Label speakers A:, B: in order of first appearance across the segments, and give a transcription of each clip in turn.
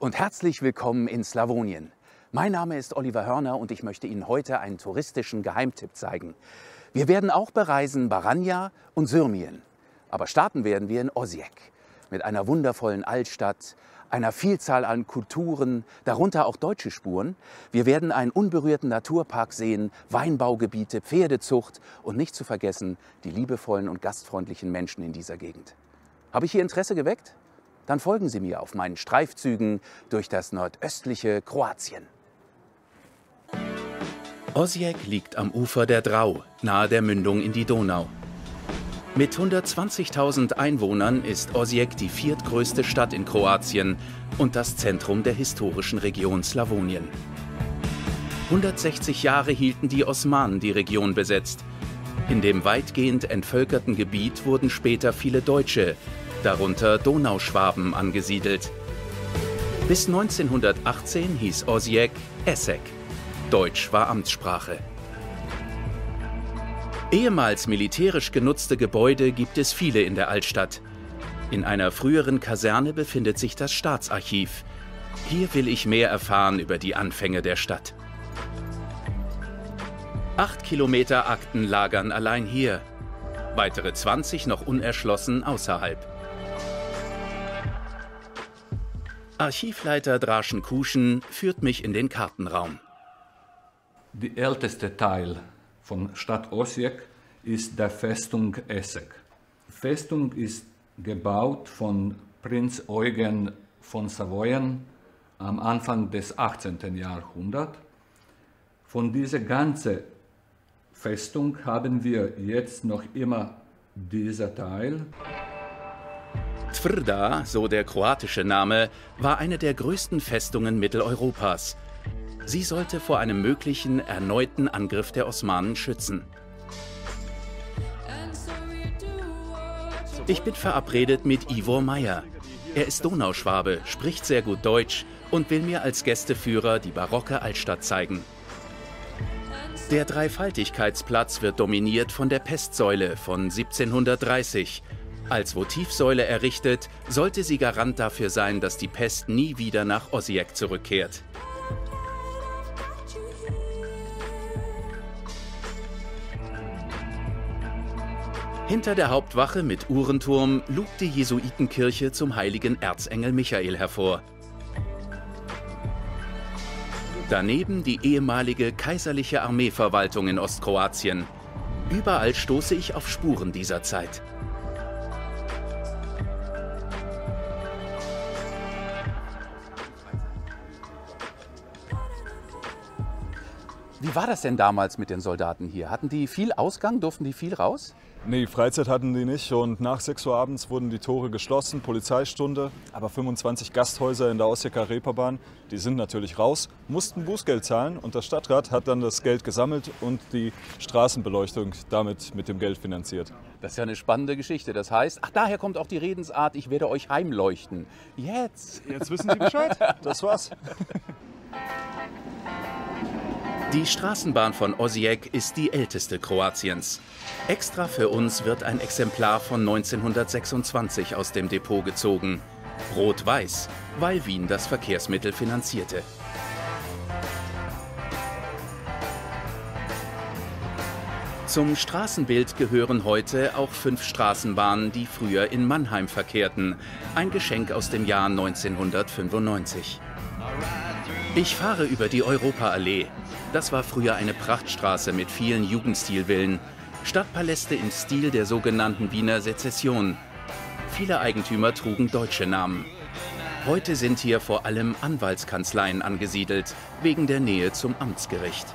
A: Und herzlich willkommen in Slawonien. Mein Name ist Oliver Hörner und ich möchte Ihnen heute einen touristischen Geheimtipp zeigen. Wir werden auch bereisen Baranja und Syrmien. Aber starten werden wir in Osijek mit einer wundervollen Altstadt, einer Vielzahl an Kulturen, darunter auch deutsche Spuren. Wir werden einen unberührten Naturpark sehen, Weinbaugebiete, Pferdezucht und nicht zu vergessen die liebevollen und gastfreundlichen Menschen in dieser Gegend. Habe ich Ihr Interesse geweckt? Dann folgen Sie mir auf meinen Streifzügen durch das nordöstliche Kroatien. Osijek liegt am Ufer der Drau, nahe der Mündung in die Donau. Mit 120.000 Einwohnern ist Osijek die viertgrößte Stadt in Kroatien und das Zentrum der historischen Region Slawonien. 160 Jahre hielten die Osmanen die Region besetzt. In dem weitgehend entvölkerten Gebiet wurden später viele Deutsche, darunter Donauschwaben, angesiedelt. Bis 1918 hieß Osijek Essek. Deutsch war Amtssprache. Ehemals militärisch genutzte Gebäude gibt es viele in der Altstadt. In einer früheren Kaserne befindet sich das Staatsarchiv. Hier will ich mehr erfahren über die Anfänge der Stadt. Acht Kilometer Akten lagern allein hier. Weitere 20 noch unerschlossen außerhalb. Archivleiter Draschen Kuschen führt mich in den Kartenraum.
B: Die älteste Teil von Stadt Osijek ist der Festung Essek. Festung ist gebaut von Prinz Eugen von Savoyen am Anfang des 18. Jahrhunderts. Von dieser ganzen Festung haben wir jetzt noch immer dieser Teil.
A: Tvrda, so der kroatische Name, war eine der größten Festungen Mitteleuropas. Sie sollte vor einem möglichen erneuten Angriff der Osmanen schützen. Ich bin verabredet mit Ivor Meyer. Er ist Donauschwabe, spricht sehr gut Deutsch und will mir als Gästeführer die barocke Altstadt zeigen. Der Dreifaltigkeitsplatz wird dominiert von der Pestsäule von 1730. Als Votivsäule errichtet, sollte sie Garant dafür sein, dass die Pest nie wieder nach Osijek zurückkehrt. Hinter der Hauptwache mit Uhrenturm lugt die Jesuitenkirche zum heiligen Erzengel Michael hervor. Daneben die ehemalige kaiserliche Armeeverwaltung in Ostkroatien. Überall stoße ich auf Spuren dieser Zeit. Wie war das denn damals mit den Soldaten hier? Hatten die viel Ausgang? Durften die viel raus?
C: Nee, Freizeit hatten die nicht und nach 6 Uhr abends wurden die Tore geschlossen, Polizeistunde. Aber 25 Gasthäuser in der Osijeka Reeperbahn, die sind natürlich raus, mussten Bußgeld zahlen und der Stadtrat hat dann das Geld gesammelt und die Straßenbeleuchtung damit mit dem Geld finanziert.
A: Das ist ja eine spannende Geschichte. Das heißt, ach, daher kommt auch die Redensart, ich werde euch heimleuchten. Jetzt.
C: Jetzt wissen Sie Bescheid. Das war's.
A: Die Straßenbahn von Osijek ist die älteste Kroatiens. Extra für uns wird ein Exemplar von 1926 aus dem Depot gezogen. Rot-Weiß, weil Wien das Verkehrsmittel finanzierte. Zum Straßenbild gehören heute auch fünf Straßenbahnen, die früher in Mannheim verkehrten. Ein Geschenk aus dem Jahr 1995. Ich fahre über die Europaallee. Das war früher eine Prachtstraße mit vielen Jugendstilvillen. Stadtpaläste im Stil der sogenannten Wiener Sezession. Viele Eigentümer trugen deutsche Namen. Heute sind hier vor allem Anwaltskanzleien angesiedelt, wegen der Nähe zum Amtsgericht.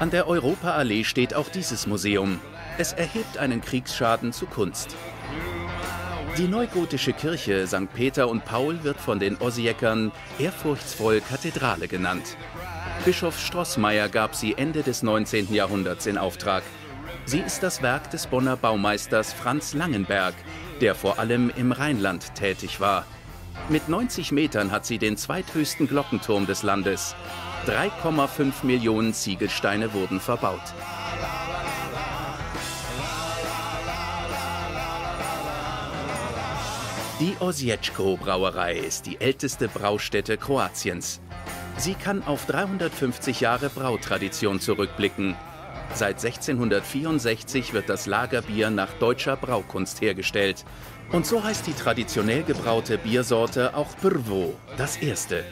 A: An der Europaallee steht auch dieses Museum. Es erhebt einen Kriegsschaden zu Kunst. Die neugotische Kirche St. Peter und Paul wird von den Osijekern ehrfurchtsvoll Kathedrale genannt. Bischof Strossmayer gab sie Ende des 19. Jahrhunderts in Auftrag. Sie ist das Werk des Bonner Baumeisters Franz Langenberg, der vor allem im Rheinland tätig war. Mit 90 Metern hat sie den zweithöchsten Glockenturm des Landes. 3,5 Millionen Ziegelsteine wurden verbaut. Die Osječko Brauerei ist die älteste Braustätte Kroatiens. Sie kann auf 350 Jahre Brautradition zurückblicken. Seit 1664 wird das Lagerbier nach deutscher Braukunst hergestellt. Und so heißt die traditionell gebraute Biersorte auch Prvo, das erste.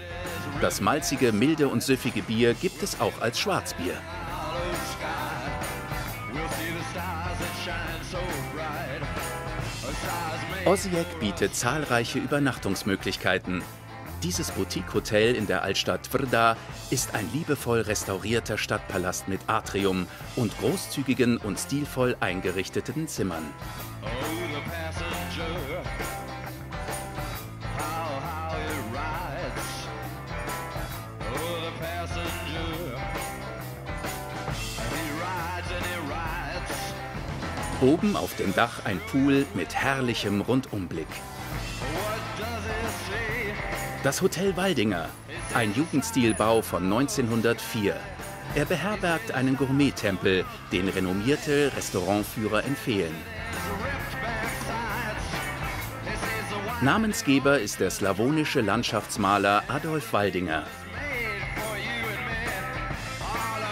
A: Das malzige, milde und süffige Bier gibt es auch als Schwarzbier. Osijek bietet zahlreiche Übernachtungsmöglichkeiten. Dieses Boutique-Hotel in der Altstadt Tvrda ist ein liebevoll restaurierter Stadtpalast mit Atrium und großzügigen und stilvoll eingerichteten Zimmern. Oben auf dem Dach ein Pool mit herrlichem Rundumblick. Das Hotel Waldinger, ein Jugendstilbau von 1904. Er beherbergt einen Gourmet-Tempel, den renommierte Restaurantführer empfehlen. Namensgeber ist der slawonische Landschaftsmaler Adolf Waldinger.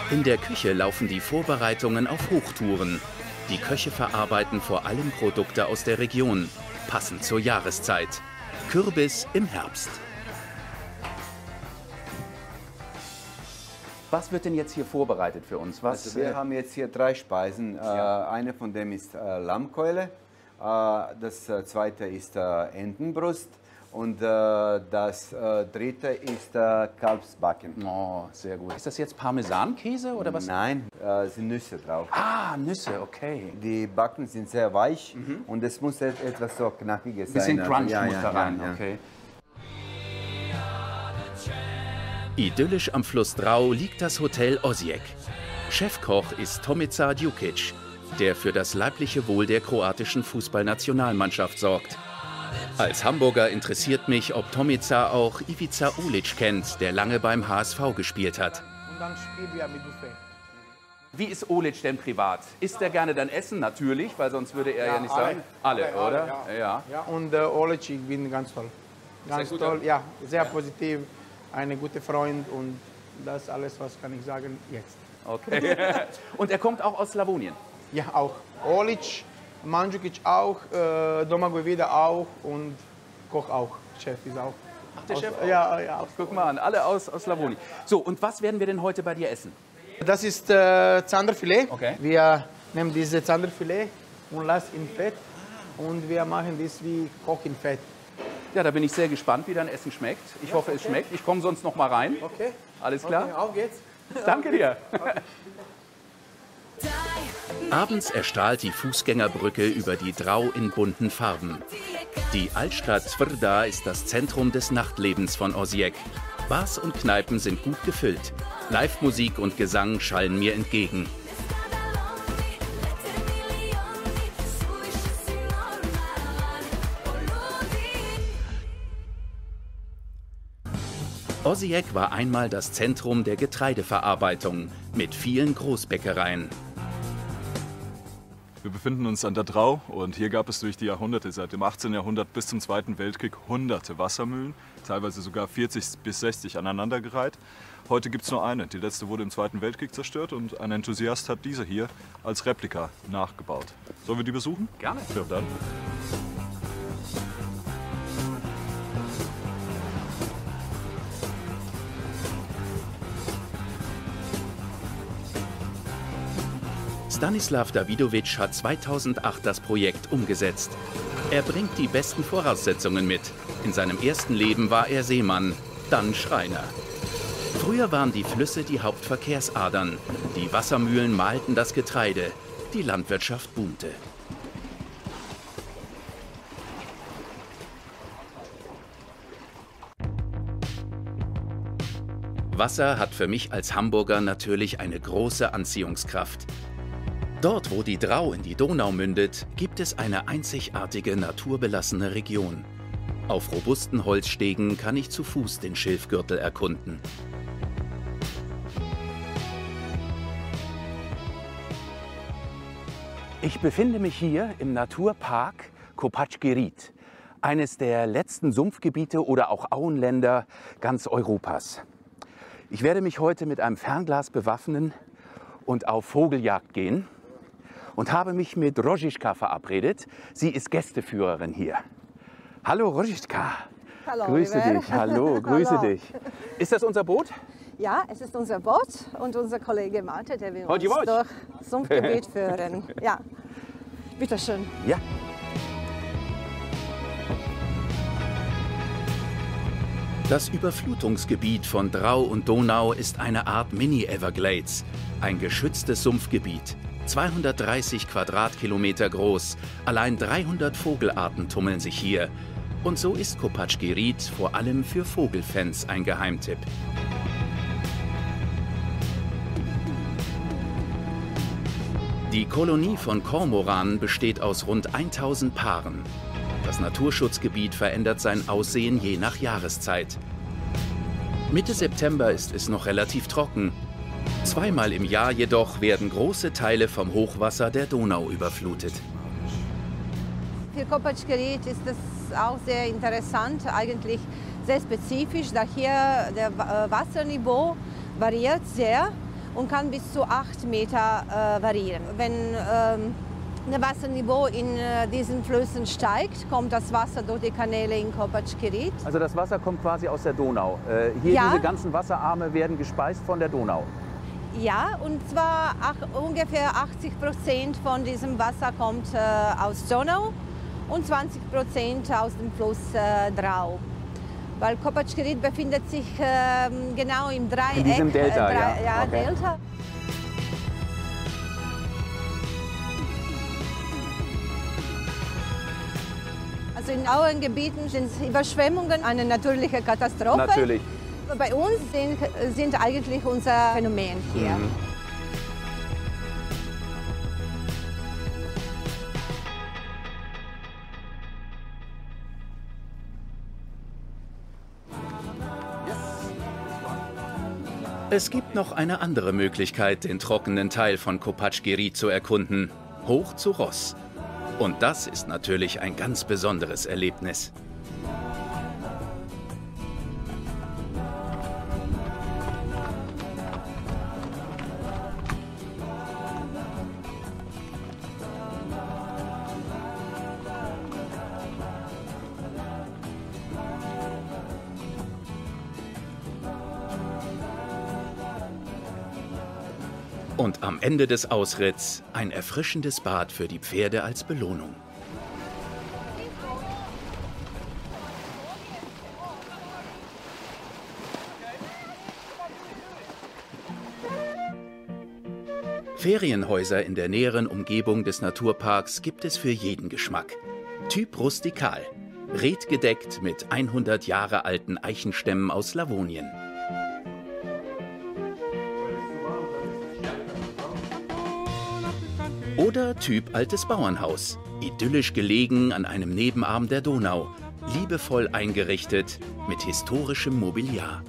A: In der Küche laufen die Vorbereitungen auf Hochtouren. Die Köche verarbeiten vor allem Produkte aus der Region, passend zur Jahreszeit. Kürbis im Herbst. Was wird denn jetzt hier vorbereitet für uns? Was,
D: also wir
A: äh,
D: haben jetzt hier drei Speisen.
A: Ja.
D: Äh, eine von dem ist äh, Lammkeule, das zweite ist Entenbrust und äh, das äh, dritte ist äh, Kalbsbacken.
A: Oh, sehr gut. Ist das jetzt Parmesankäse oder was?
D: Nein, äh, sind Nüsse drauf.
A: Ah, Nüsse, okay.
D: Die Backen sind sehr weich und es muss et- etwas so knackiges sein.
A: Bisschen
D: Also,
A: Crunch
D: ja,
A: muss
D: ja,
A: da rein,
D: ja.
A: okay. Idyllisch am Fluss Drau liegt das Hotel Osijek. Chefkoch ist Tomica Djukic, der für das leibliche Wohl der kroatischen Fußballnationalmannschaft sorgt. Als Hamburger interessiert mich, ob Tomica auch Ivica Ulic kennt, der lange beim HSV gespielt hat.
E: Und dann spielen wir mit Buffet.
A: Wie ist Olic denn privat? Isst er gerne dann Essen? Natürlich, weil sonst würde er ja, nicht
E: alle.
A: sagen. Alle, oder?
E: Ja.
A: ja.
E: ja. Und äh, Olic, ich bin ganz toll. Ganz
A: gut,
E: toll, ja, sehr positiv, ein guter Freund und das alles, was kann ich sagen jetzt.
A: Okay. Und er kommt auch aus Slawonien.
E: Ja, auch Olic, Mandzukic auch, äh, Domagoj Vida auch und Koch auch, Chef ist auch.
A: Ach, der Chef auch?
E: Ja, ja.
A: Guck mal an, alle aus, aus Slawonien. So, und was werden wir denn heute bei dir essen?
E: Das ist äh, Zanderfilet.
A: Okay.
E: Wir nehmen dieses Zanderfilet und lassen in Fett und wir machen das wie Koch in Fett.
A: Ja, da bin ich sehr gespannt, wie dein Essen schmeckt. Ich hoffe, es schmeckt. Ich komme sonst noch mal rein.
E: Okay.
A: Alles klar?
E: Okay, auf geht's.
A: Danke dir. Abends erstrahlt die Fußgängerbrücke über die Drau in bunten Farben. Die Altstadt Tvrda ist das Zentrum des Nachtlebens von Osijek. Bars und Kneipen sind gut gefüllt. Live-Musik und Gesang schallen mir entgegen. Osijek war einmal das Zentrum der Getreideverarbeitung mit vielen Großbäckereien.
C: Wir befinden uns an der Drau und hier gab es durch die Jahrhunderte, seit dem 18. Jahrhundert bis zum Zweiten Weltkrieg, hunderte Wassermühlen, teilweise sogar 40 bis 60 aneinandergereiht. Heute gibt es nur eine. Die letzte wurde im Zweiten Weltkrieg zerstört und ein Enthusiast hat diese hier als Replika nachgebaut. Sollen wir die besuchen?
A: Gerne.
C: Ja, dann.
A: Stanislav Davidovic hat 2008 das Projekt umgesetzt. Er bringt die besten Voraussetzungen mit. In seinem ersten Leben war er Seemann, dann Schreiner. Früher waren die Flüsse die Hauptverkehrsadern. Die Wassermühlen mahlten das Getreide. Die Landwirtschaft boomte. Wasser hat für mich als Hamburger natürlich eine große Anziehungskraft. Dort, wo die Drau in die Donau mündet, gibt es eine einzigartige naturbelassene Region. Auf robusten Holzstegen kann ich zu Fuß den Schilfgürtel erkunden. Ich befinde mich hier im Naturpark Kopacki-Rit, eines der letzten Sumpfgebiete oder auch Auenländer ganz Europas. Ich werde mich heute mit einem Fernglas bewaffnen und auf Vogeljagd gehen und habe mich mit Rožička verabredet. Sie ist Gästeführerin hier. Hallo Rožička.
F: Hallo,
A: Grüße
F: Oliver.
A: dich. Hallo, grüße
F: Hallo.
A: dich. Ist das unser Boot?
F: Ja, es ist unser Boot und unser Kollege Malte, der will
A: Heute
F: uns
A: Boot.
F: durch Sumpfgebiet führen. Ja, bitteschön.
A: Ja. Das Überflutungsgebiet von Drau und Donau ist eine Art Mini-Everglades, ein geschütztes Sumpfgebiet. 230 Quadratkilometer groß, allein 300 Vogelarten tummeln sich hier. Und so ist Kopatschkirit vor allem für Vogelfans ein Geheimtipp. Die Kolonie von Kormoranen besteht aus rund 1000 Paaren. Das Naturschutzgebiet verändert sein Aussehen je nach Jahreszeit. Mitte September ist es noch relativ trocken. Zweimal im Jahr jedoch werden große Teile vom Hochwasser der Donau überflutet.
F: Für Kopatschkerit ist das auch sehr interessant, eigentlich sehr spezifisch, da hier der äh, Wasserniveau variiert sehr und kann bis zu 8 Meter äh, variieren. Wenn ähm, das Wasserniveau in äh, diesen Flüssen steigt, kommt das Wasser durch die Kanäle in Kopatschkerit.
A: Also das Wasser kommt quasi aus der Donau. Äh, hier
F: Ja.
A: diese ganzen Wasserarme werden gespeist von der Donau.
F: Ja, und zwar ach, ungefähr 80 Prozent von diesem Wasser kommt äh, aus Donau und 20 Prozent aus dem Fluss äh, Drau. Weil Kopatschkerit befindet sich ähm, genau im Dreieck.
A: In diesem Delta,
F: äh,
A: ja.
F: ja
A: Okay.
F: Delta. Also in Auengebieten sind Überschwemmungen eine natürliche Katastrophe.
A: Natürlich.
F: Bei uns sind, sind eigentlich unser Phänomen hier.
A: Es gibt noch eine andere Möglichkeit, den trockenen Teil von Kopatschkirit zu erkunden. Hoch zu Ross. Und das ist natürlich ein ganz besonderes Erlebnis. Ende des Ausritts ein erfrischendes Bad für die Pferde als Belohnung. Ferienhäuser in der näheren Umgebung des Naturparks gibt es für jeden Geschmack. Typ rustikal, redgedeckt mit 100 Jahre alten Eichenstämmen aus Slawonien. Oder Typ altes Bauernhaus, idyllisch gelegen an einem Nebenarm der Donau, liebevoll eingerichtet mit historischem Mobiliar.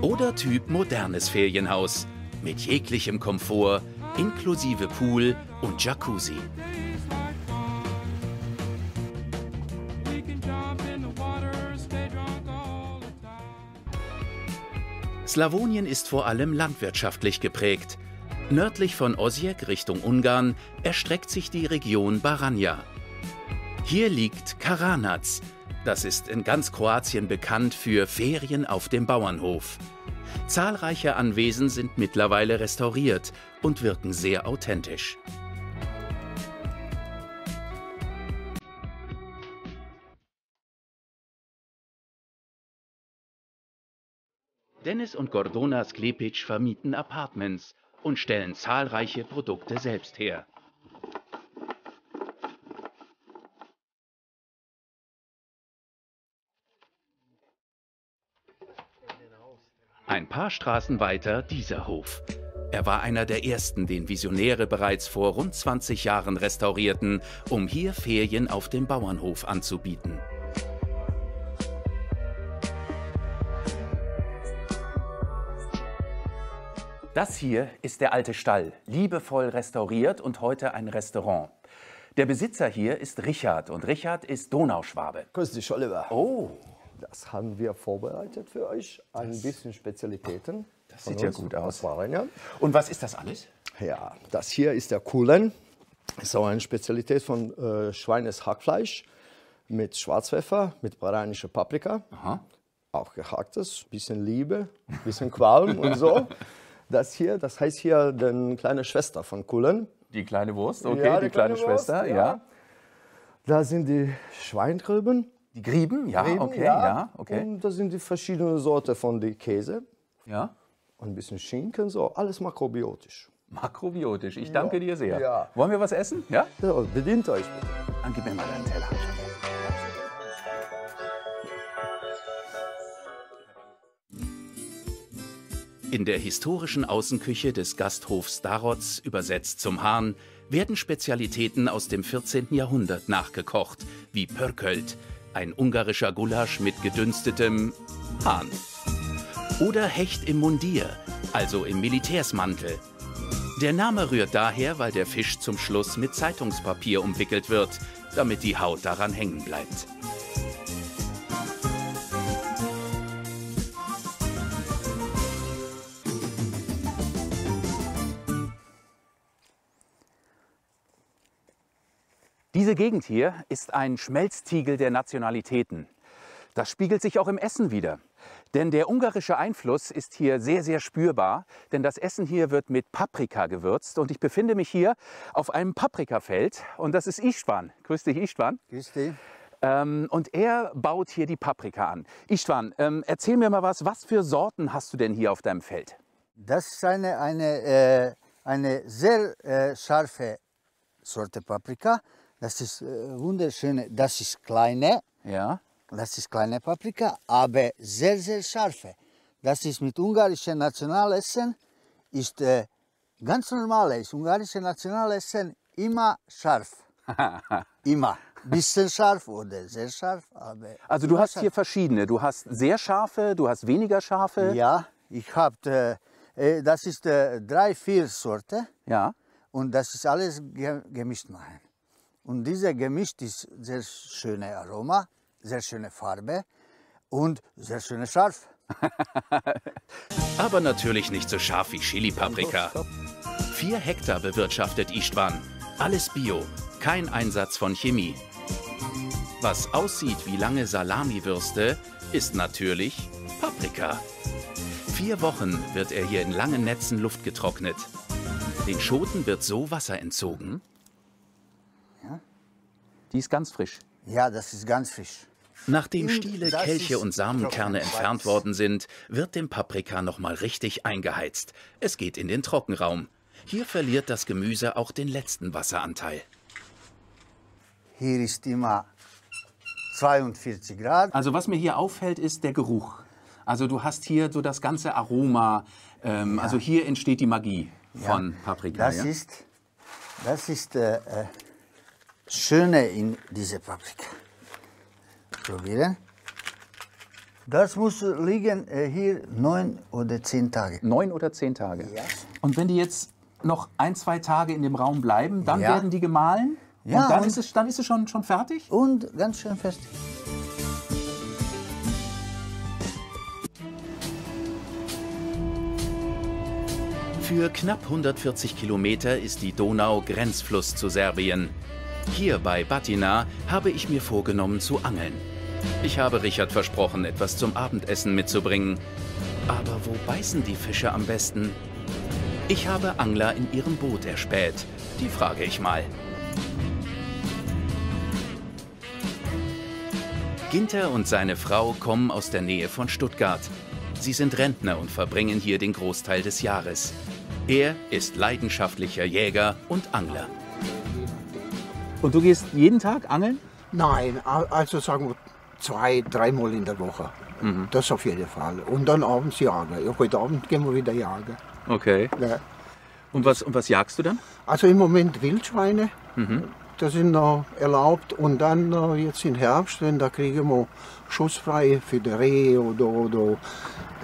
A: Oder Typ modernes Ferienhaus mit jeglichem Komfort, inklusive Pool und Jacuzzi. Slawonien ist vor allem landwirtschaftlich geprägt. Nördlich von Osijek Richtung Ungarn erstreckt sich die Region Baranja. Hier liegt Karanac. Das ist in ganz Kroatien bekannt für Ferien auf dem Bauernhof. Zahlreiche Anwesen sind mittlerweile restauriert und wirken sehr authentisch. Dennis und Gordona Sklepic vermieten Apartments und stellen zahlreiche Produkte selbst her. Ein paar Straßen weiter dieser Hof. Er war einer der ersten, den Visionäre bereits vor rund 20 Jahren restaurierten, um hier Ferien auf dem Bauernhof anzubieten. Das hier ist der alte Stall, liebevoll restauriert und heute ein Restaurant. Der Besitzer hier ist Richard und Richard ist Donauschwabe.
G: Grüß dich, Oliver.
A: Oh,
G: Das haben wir vorbereitet für euch. Ein bisschen Spezialitäten.
A: das sieht ja gut aus.
G: Waren, ja.
A: Und was ist das alles?
G: ja, das hier ist der Kulen. Ist auch eine Spezialität von äh, Schweineshackfleisch mit Schwarzpfeffer, mit barainischer Paprika. Auch gehacktes, bisschen Liebe, bisschen Qualm und so. Das hier, das heißt hier die kleine Schwester von Kulen.
A: Die kleine Wurst, okay,
G: Ja,
A: die, kleine,
G: Wurst,
A: Schwester, ja.
G: Da sind die Schweingrüben.
A: Die Grieben, ja,
G: Reben,
A: okay, ja, okay.
G: Und da sind die verschiedenen Sorten von die Käse.
A: Ja.
G: Und ein bisschen Schinken, so alles makrobiotisch.
A: Makrobiotisch, ich danke dir sehr.
G: Ja.
A: Wollen wir was essen? Ja?
G: So, bedient euch bitte.
A: Dann gib mir mal deinen Teller. In der historischen Außenküche des Gasthofs Darotz, übersetzt zum Hahn, werden Spezialitäten aus dem 14. Jahrhundert nachgekocht, wie Pörkölt, ein ungarischer Gulasch mit gedünstetem Hahn. Oder Hecht im Mundier, also im Militärsmantel. Der Name rührt daher, weil der Fisch zum Schluss mit Zeitungspapier umwickelt wird, damit die Haut daran hängen bleibt. Diese Gegend hier ist ein Schmelztiegel der Nationalitäten. Das spiegelt sich auch im Essen wider. Denn der ungarische Einfluss ist hier sehr, sehr spürbar. Denn das Essen hier wird mit Paprika gewürzt. Und ich befinde mich hier auf einem Paprikafeld. Und das ist Istvan. Grüß dich, Istvan.
H: Grüß dich.
A: Ähm, und er baut hier die Paprika an. Istvan, ähm, erzähl mir mal was. Was für Sorten hast du denn hier auf deinem Feld?
H: Das ist eine, eine, äh, eine sehr äh, scharfe Sorte Paprika. Das ist äh, wunderschöne, das ist kleine,
A: Ja.
H: das ist kleine Paprika, aber sehr, sehr scharfe. Das ist mit ungarischen Nationalessen, ist äh, ganz normales ungarische Nationalessen immer scharf. immer. Bisschen scharf oder sehr scharf, aber.
A: Also du hast
H: scharf.
A: hier verschiedene. Du hast sehr scharfe, du hast weniger scharfe.
H: Ja, ich habe, äh, das ist äh, drei, vier Sorten.
A: Ja.
H: Und das ist alles ge gemischt machen. Und dieser gemischt ist sehr schöne Aroma, sehr schöne Farbe und sehr schöne Scharf.
A: Aber natürlich nicht so scharf wie Chili-Paprika. Vier Hektar bewirtschaftet Istvan. Alles Bio, kein Einsatz von Chemie. Was aussieht wie lange Salamiwürste, ist natürlich Paprika. Vier Wochen wird er hier in langen Netzen Luft getrocknet. Den Schoten wird so Wasser entzogen. Die ist ganz frisch.
H: Ja, das ist ganz frisch.
A: Nachdem Stiele, Kelche und Samenkerne entfernt worden sind, wird dem Paprika nochmal richtig eingeheizt. Es geht in den Trockenraum. Hier verliert das Gemüse auch den letzten Wasseranteil.
H: Hier ist immer 42 Grad.
A: Also was mir hier auffällt, ist der Geruch. Also du hast hier so das ganze Aroma. Ähm, Also hier entsteht die Magie von Paprika.
H: Das
A: ja?
H: ist, das ist äh, äh, Schöne in dieser Paprika. Probieren. Das muss liegen äh, hier neun oder zehn Tage.
A: Neun oder zehn Tage.
H: Ja.
A: Und wenn die jetzt noch ein, zwei Tage in dem Raum bleiben, dann
H: Ja.
A: werden die gemahlen.
H: Ja,
A: und dann
H: und-
A: ist es, dann ist es schon, schon fertig?
H: Und ganz schön fest.
A: Für knapp 140 Kilometer ist die Donau Grenzfluss zu Serbien. Hier bei Batina habe ich mir vorgenommen zu angeln. Ich habe Richard versprochen, etwas zum Abendessen mitzubringen. Aber wo beißen die Fische am besten? Ich habe Angler in ihrem Boot erspäht. Die frage ich mal. Ginter und seine Frau kommen aus der Nähe von Stuttgart. Sie sind Rentner und verbringen hier den Großteil des Jahres. Er ist leidenschaftlicher Jäger und Angler. Und du gehst jeden Tag angeln?
I: Nein, also sagen wir zwei, dreimal in der Woche. Das auf jeden Fall. Und dann abends jagen. Ja, heute Abend gehen wir wieder jagen.
A: Okay.
I: Ja.
A: Und was, und was jagst du dann?
I: Also im Moment Wildschweine. das ist noch erlaubt. Und dann äh, jetzt im Herbst, wenn da kriegen wir schussfrei für die Rehe oder, oder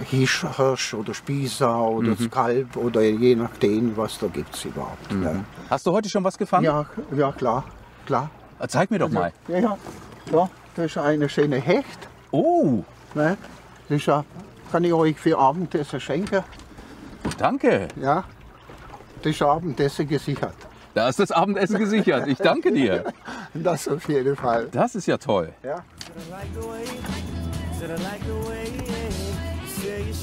I: Hirsch, oder Spießer oder das Kalb oder je nachdem, was da gibt es überhaupt. Ja.
A: Hast du heute schon was gefangen?
I: Ja, ja, klar, klar.
A: Ah, Zeig mir doch mal.
I: Ja, ja. ja das ist eine schöne Hecht.
A: Oh,
I: Ne? Das ist ja, kann ich euch für Abendessen schenken.
A: danke.
I: Ja. Das ist Abendessen gesichert.
A: Da ist das Abendessen gesichert. Ich danke dir.
I: Das auf jeden Fall.
A: Das ist ja toll.
I: Ja.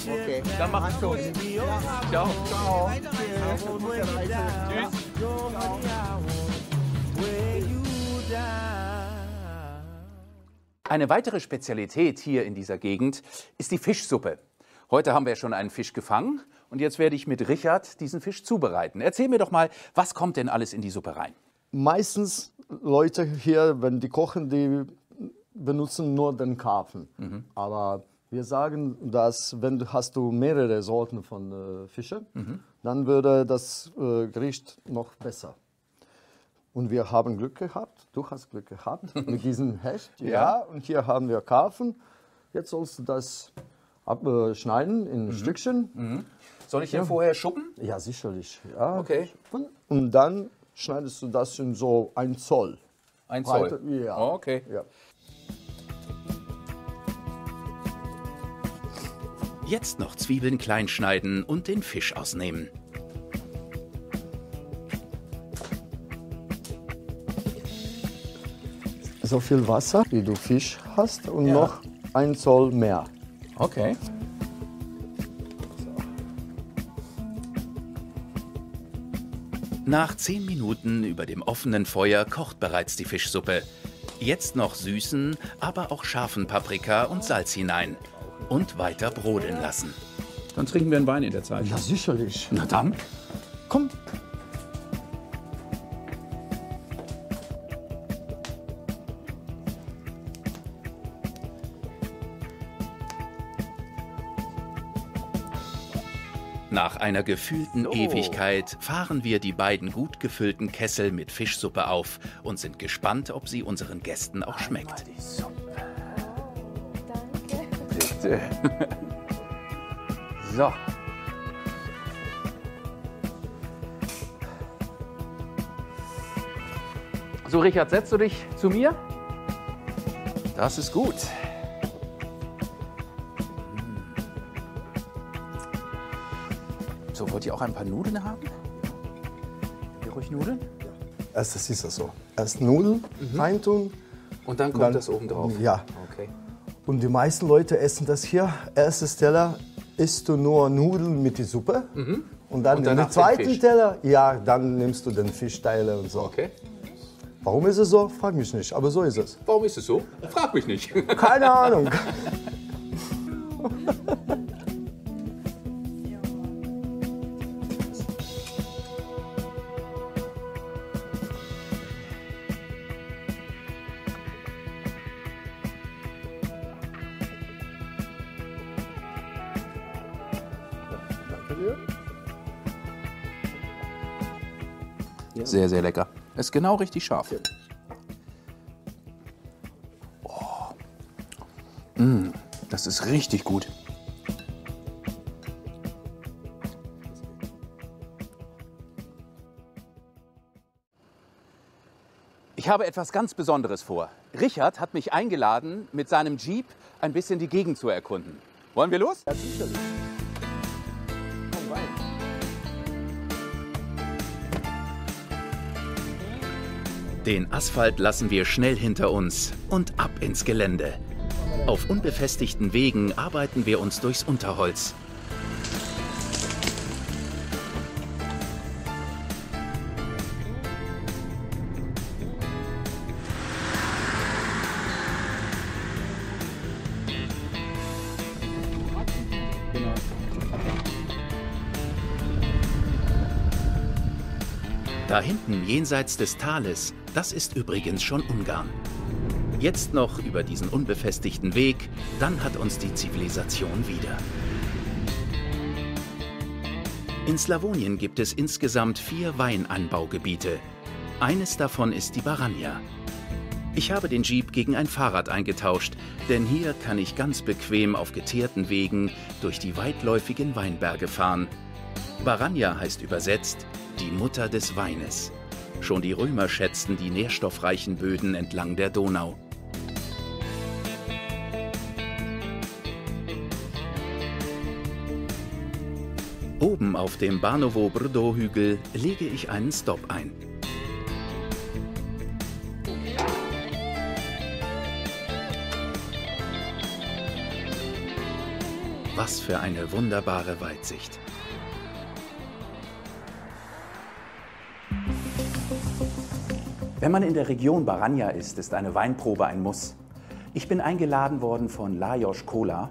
I: Okay.
A: Dann mach's gut. Ciao.
I: Ciao.
A: Eine weitere Spezialität hier in dieser Gegend ist die Fischsuppe. Heute haben wir schon einen Fisch gefangen und jetzt werde ich mit Richard diesen Fisch zubereiten. Erzähl mir doch mal, was kommt denn alles in die Suppe rein?
G: Meistens Leute hier, wenn die kochen, die benutzen nur den Karpfen. Aber wir sagen, dass wenn du hast du mehrere Sorten von äh, Fische, dann würde das äh, Gericht noch besser. Und wir haben Glück gehabt, du hast Glück gehabt mit diesem Hecht. Ja. und hier haben wir Karpfen. Jetzt sollst du das abschneiden in Stückchen.
A: Soll ich hier vorher schuppen?
G: Ja, sicherlich. Ja.
A: Okay.
G: Und dann schneidest du das in so ein Zoll.
A: Ein Zoll.
G: Breite- Ja.
A: Oh, okay.
G: Ja.
A: Jetzt noch Zwiebeln klein schneiden und den Fisch ausnehmen.
G: So viel Wasser, wie du Fisch hast und noch ein Zoll mehr.
A: Okay. Nach zehn Minuten über dem offenen Feuer kocht bereits die Fischsuppe. Jetzt noch süßen, aber auch scharfen Paprika und Salz hinein. Und weiter brodeln lassen. Dann trinken wir einen Wein in der Zeit.
G: Ja, sicherlich.
A: Na dann.
G: Komm.
A: Nach einer gefühlten Ewigkeit fahren wir die beiden gut gefüllten Kessel mit Fischsuppe auf und sind gespannt, ob sie unseren Gästen auch schmeckt. Bitte. so. So, Richard, setzt du dich zu mir? Das ist gut. Ihr auch ein paar Nudeln haben? Ihr ruhig Nudeln?
G: Erst das ist ja so. Erst Nudeln reintun.
A: Und dann kommt
G: Dann-
A: das oben drauf.
G: Ja.
A: Okay.
G: Und die meisten Leute essen das hier. Erstes Teller isst du nur Nudeln mit der Suppe. Und dann
A: Und
G: den
A: danach den
G: zweiten. Teller, ja, dann nimmst du den Fischteile und so.
A: Okay.
G: Warum ist es so? Frag mich nicht, aber so ist es.
A: Warum ist es so? Frag mich nicht.
G: Keine Ahnung.
A: Sehr, sehr lecker. Ist genau richtig scharf. Oh. Mm, das ist richtig gut. Ich habe etwas ganz Besonderes vor. Richard hat mich eingeladen, mit seinem Jeep ein bisschen die Gegend zu erkunden. Wollen wir los? Den Asphalt lassen wir schnell hinter uns und ab ins Gelände. Auf unbefestigten Wegen arbeiten wir uns durchs Unterholz. Da hinten jenseits des Tales, das ist übrigens schon Ungarn. Jetzt noch über diesen unbefestigten Weg, dann hat uns die Zivilisation wieder. In Slawonien gibt es insgesamt vier Weinanbaugebiete. Eines davon ist die Baranja. Ich habe den Jeep gegen ein Fahrrad eingetauscht, denn hier kann ich ganz bequem auf geteerten Wegen durch die weitläufigen Weinberge fahren. Baranja heißt übersetzt die Mutter des Weines. Schon die Römer schätzten die nährstoffreichen Böden entlang der Donau. Oben auf dem Barnovo Brdo Hügel lege ich einen Stopp ein. Was für eine wunderbare Weitsicht. Wenn man in der Region Baranja ist, ist eine Weinprobe ein Muss. Ich bin eingeladen worden von Lajos Kola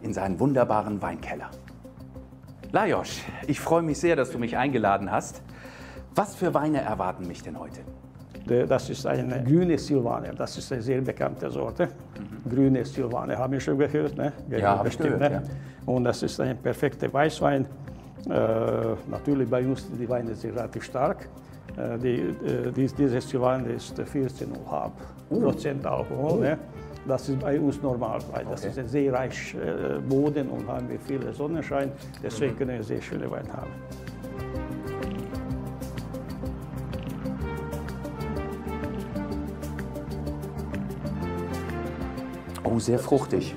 A: in seinen wunderbaren Weinkeller. Lajos, ich freue mich sehr, dass du mich eingeladen hast. Was für Weine erwarten mich denn heute?
J: Das ist eine grüne Silvaner. Das ist eine sehr bekannte Sorte. Grüne Silvaner haben wir schon gehört. Ne?
A: Ja, habe ich
J: Bestimmt,
A: gehört,
J: ne? Und das ist ein perfekter Weißwein. Äh, natürlich bei uns sind die Weine sehr relativ stark. Äh, die, äh, dies, diese Silvaner ist 14,5 Prozent Alkohol. Ne? Das ist bei uns normal, weil das
A: Okay.
J: ist ein sehr reich äh, Boden und haben wir viel Sonnenschein. Deswegen können wir sehr schöne Wein haben.
A: Oh, sehr fruchtig.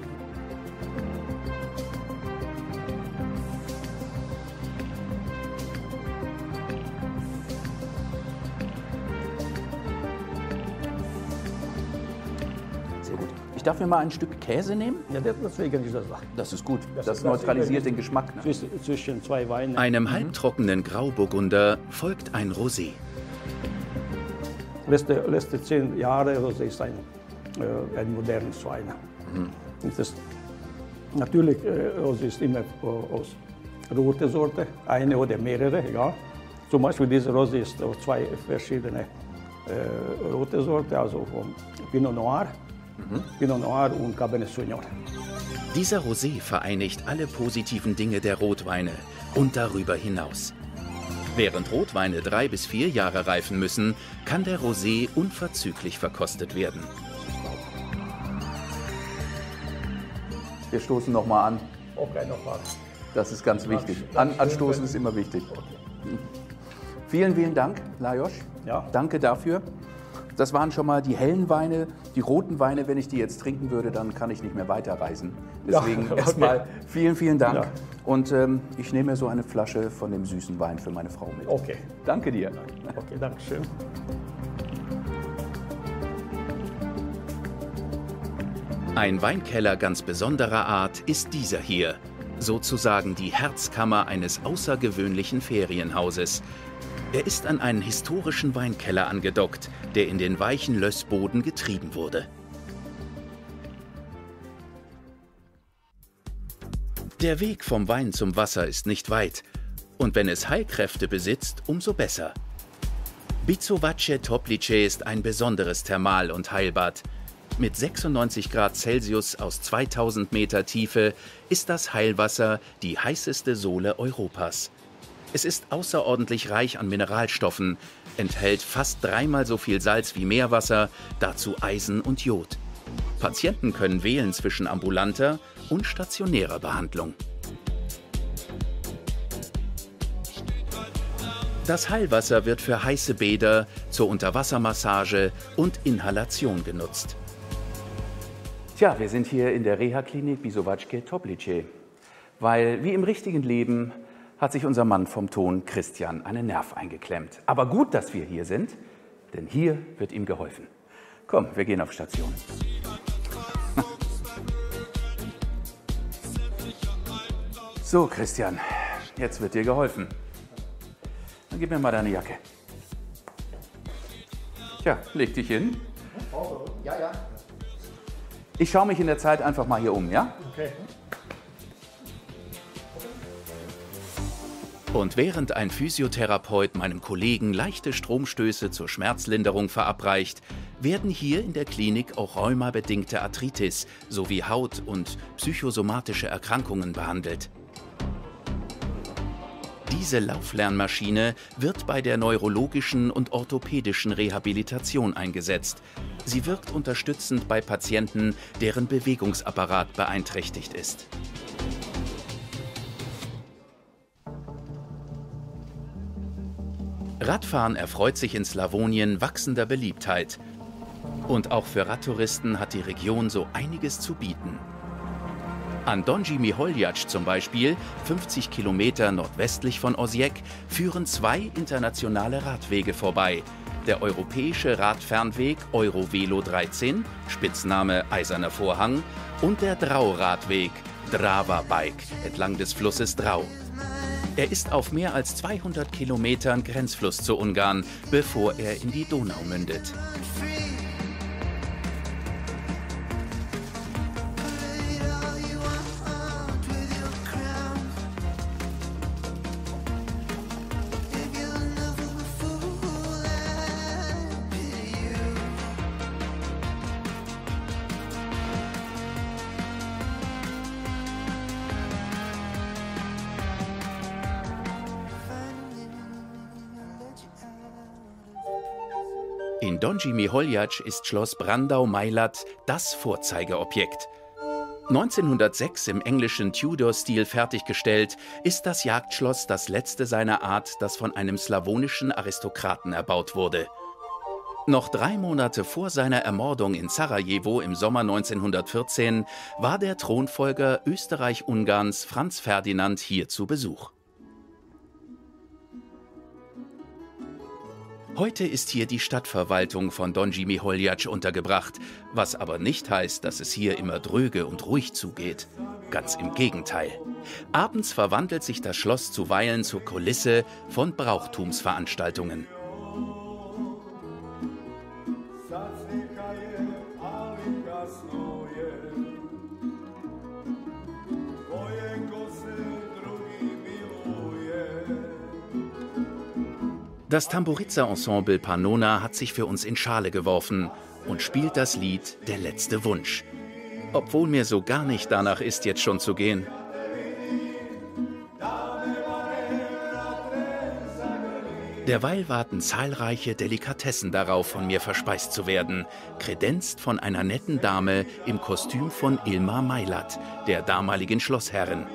A: Ich darf mir mal ein Stück Käse nehmen?
J: Ja, deswegen ist das da.
A: Das ist gut. Das,
J: Das-
A: neutralisiert den Geschmack. Ne?
J: Zwischen, zwischen zwei Weinen.
A: Einem halbtrockenen Grauburgunder folgt ein Rosé.
J: letzte, letzte zehn Jahre Rosé ist ein, äh, ein modernes Wein. Und das, natürlich, äh, Rosé ist immer äh, aus roter Sorte, eine oder mehrere, egal. Zum Beispiel diese Rosé ist aus zwei verschiedene äh, rote Sorte, also vom Pinot Noir, Pinot Noir und Cabernet Sauvignon.
A: Dieser Rosé vereinigt alle positiven Dinge der Rotweine und darüber hinaus. Während Rotweine drei bis vier Jahre reifen müssen, kann der Rosé unverzüglich verkostet werden. Wir stoßen noch mal an.
J: Okay, nochmal.
A: Das ist ganz wichtig. An, anstoßen ist immer wichtig. Vielen, vielen Dank, Lajos.
J: Ja.
A: Danke dafür. Das waren schon mal die hellen Weine. Die roten Weine, wenn ich die jetzt trinken würde, dann kann ich nicht mehr weiterreisen. Deswegen
J: okay.
A: erstmal vielen, vielen Dank.
J: Ja.
A: Und ähm, ich nehme mir so eine Flasche von dem süßen Wein für meine Frau mit.
J: Okay,
A: Danke dir.
J: okay, danke schön.
A: Ein Weinkeller ganz besonderer Art ist dieser hier. Sozusagen die Herzkammer eines außergewöhnlichen Ferienhauses. Er ist an einen historischen Weinkeller angedockt, der in den weichen Lössboden getrieben wurde. Der Weg vom Wein zum Wasser ist nicht weit. Und wenn es Heilkräfte besitzt, umso besser. Bizovace Toplice ist ein besonderes Thermal- und Heilbad. Mit 96 Grad Celsius aus 2000 Meter Tiefe ist das Heilwasser die heißeste Sohle Europas. Es ist außerordentlich reich an Mineralstoffen, enthält fast dreimal so viel Salz wie Meerwasser, dazu Eisen und Jod. Patienten können wählen zwischen ambulanter und stationärer Behandlung. Das Heilwasser wird für heiße Bäder, zur Unterwassermassage und Inhalation genutzt. Tja, wir sind hier in der Reha-Klinik Bisovačke Toplice, weil wie im richtigen Leben hat sich unser Mann vom Ton Christian einen Nerv eingeklemmt. Aber gut, dass wir hier sind, denn hier wird ihm geholfen. Komm, wir gehen auf Station. So, Christian, jetzt wird dir geholfen. Dann gib mir mal deine Jacke. Tja, leg dich hin.
H: Ja, ja.
A: Ich schaue mich in der Zeit einfach mal hier um, ja?
J: Okay.
A: Und während ein Physiotherapeut meinem Kollegen leichte Stromstöße zur Schmerzlinderung verabreicht, werden hier in der Klinik auch rheumabedingte Arthritis sowie Haut- und psychosomatische Erkrankungen behandelt. Diese Lauflernmaschine wird bei der neurologischen und orthopädischen Rehabilitation eingesetzt. Sie wirkt unterstützend bei Patienten, deren Bewegungsapparat beeinträchtigt ist. Radfahren erfreut sich in Slawonien wachsender Beliebtheit. Und auch für Radtouristen hat die Region so einiges zu bieten. An Donji Miholjac zum Beispiel, 50 Kilometer nordwestlich von Osijek, führen zwei internationale Radwege vorbei. Der europäische Radfernweg Eurovelo 13, Spitzname Eiserner Vorhang, und der Drau-Radweg Drava Bike entlang des Flusses Drau. Er ist auf mehr als 200 Kilometern Grenzfluss zu Ungarn, bevor er in die Donau mündet. In Donji Miholjac ist Schloss Brandau-Meilat das Vorzeigeobjekt. 1906 im englischen Tudor-Stil fertiggestellt, ist das Jagdschloss das letzte seiner Art, das von einem slawonischen Aristokraten erbaut wurde. Noch drei Monate vor seiner Ermordung in Sarajevo im Sommer 1914 war der Thronfolger Österreich-Ungarns Franz Ferdinand hier zu Besuch. Heute ist hier die Stadtverwaltung von Donji Miholjac untergebracht, was aber nicht heißt, dass es hier immer dröge und ruhig zugeht. Ganz im Gegenteil. Abends verwandelt sich das Schloss zuweilen zur Kulisse von Brauchtumsveranstaltungen. Das Tamburiza-Ensemble Panona hat sich für uns in Schale geworfen und spielt das Lied Der letzte Wunsch. Obwohl mir so gar nicht danach ist, jetzt schon zu gehen. Derweil warten zahlreiche Delikatessen darauf, von mir verspeist zu werden, kredenzt von einer netten Dame im Kostüm von Ilma Meilat, der damaligen Schlossherrin.